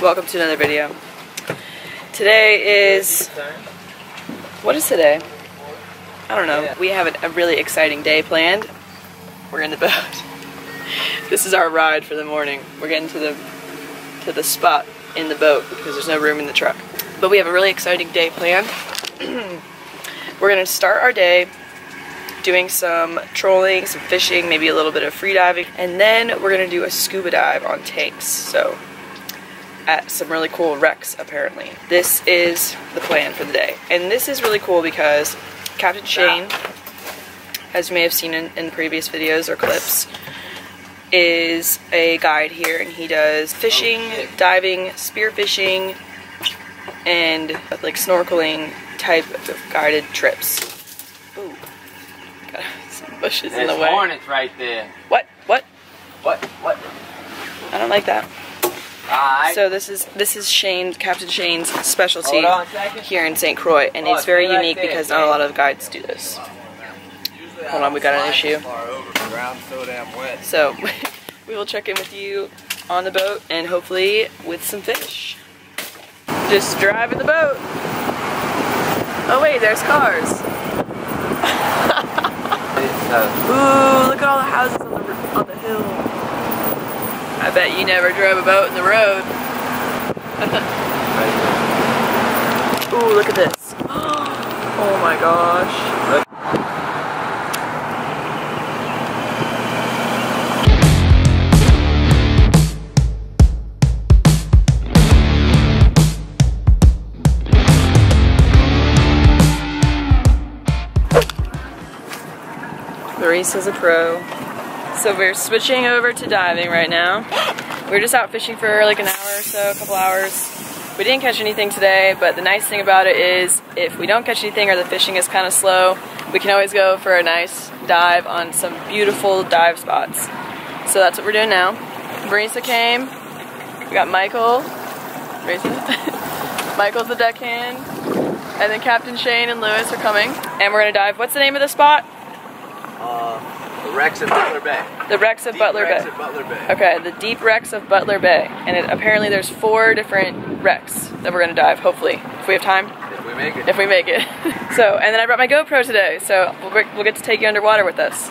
Welcome to another video. Today is, what is today? I don't know. We have a really exciting day planned. We're in the boat. This is our ride for the morning. We're getting to the to the spot in the boat because there's no room in the truck. But we have a really exciting day planned. We're gonna start our day doing some trolling, some fishing, maybe a little bit of free diving, and then we're gonna do a scuba dive on tanks. So at some really cool wrecks apparently. This is the plan for the day. And this is really cool because Captain ah. Shane, as you may have seen in, in previous videos or clips, is a guide here and he does fishing, oh, diving, spearfishing, and like snorkeling type of guided trips. Ooh, got some bushes There's in the way. hornets right there. What? What? What? What? I don't like that. Alright. So this is this is Shane, Captain Shane's specialty Hold on a second. here in St. Croix, and Oh, it's very unique there, because not a lot of guides do this. Hold on, we got an issue. so. So we will check in with you on the boat and hopefully with some fish. Just driving the boat. Oh wait, there's cars. Ooh, look at all the houses on the on the hill. I bet you never drove a boat in the road. Ooh, look at this. Oh my gosh. Larissa's a pro. So we're switching over to diving right now. We were just out fishing for like an hour or so, a couple hours. We didn't catch anything today, but the nice thing about it is if we don't catch anything or the fishing is kind of slow, we can always go for a nice dive on some beautiful dive spots. So that's what we're doing now. Marisa came. We got Michael. Marisa. Michael's the deckhand. And then Captain Shane and Lewis are coming. And we're gonna dive. What's the name of the spot? Uh, the wrecks at Butler Bay. The Wrecks of Deep Butler Rex Bay. at Butler Bay. Okay, the deep wrecks of Butler Bay. And it, apparently there's four different wrecks that we're gonna dive, hopefully, if we have time, If we make it. if we make it. so, and then I brought my GoPro today, so we'll, we'll get to take you underwater with us.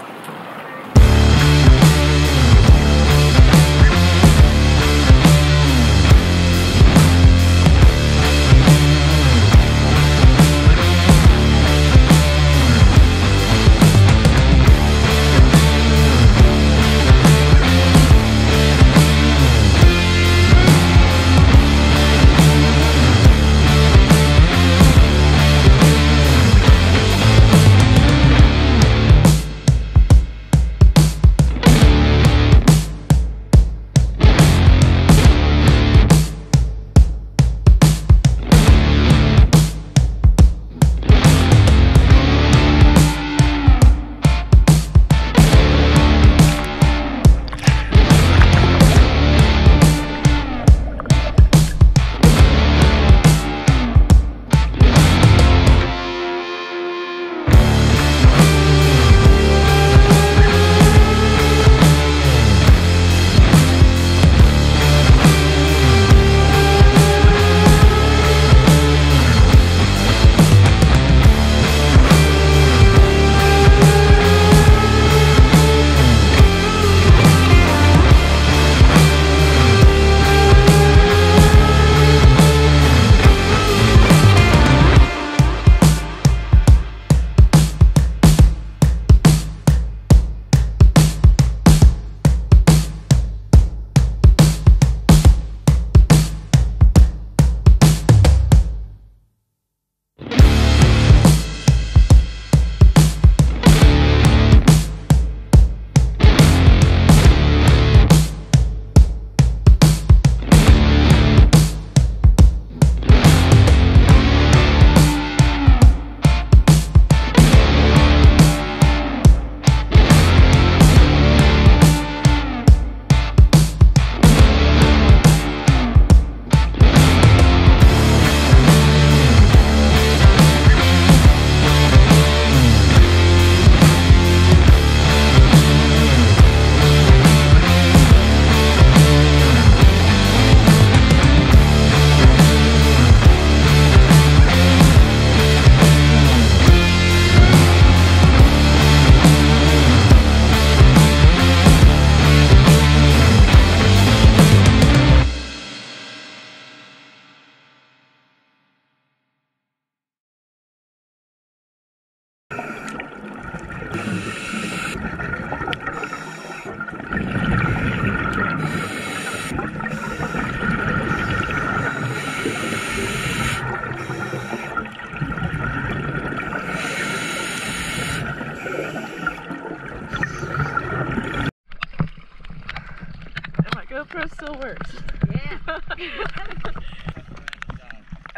GoPro still works. Yeah.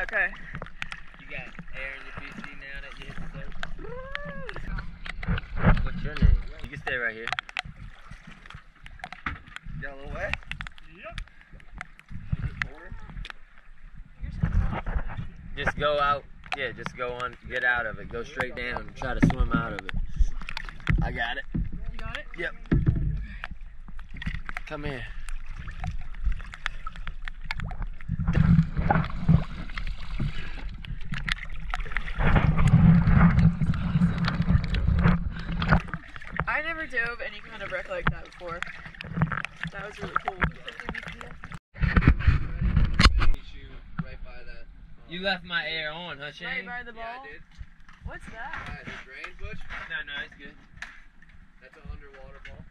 Okay. You got air in your BC now that you hit the surf? What's your name? You can stay right here. Got a little wet? Just go out. Yeah, just go on. Get out of it. Go straight down. and Try to swim out of it. I got it. You got it? Yep. Come here. I never dove any kind of wreck like that before. That was really cool. right by that. You left my air on, huh, Shane? Right by the ball. Yeah, I did. What's that? Yeah, the drain bush. No, no, it's good. That's an underwater ball.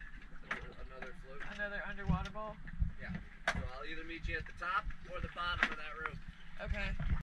Another, another float. Another underwater ball? Yeah. So I'll either meet you at the top or the bottom of that room. Okay.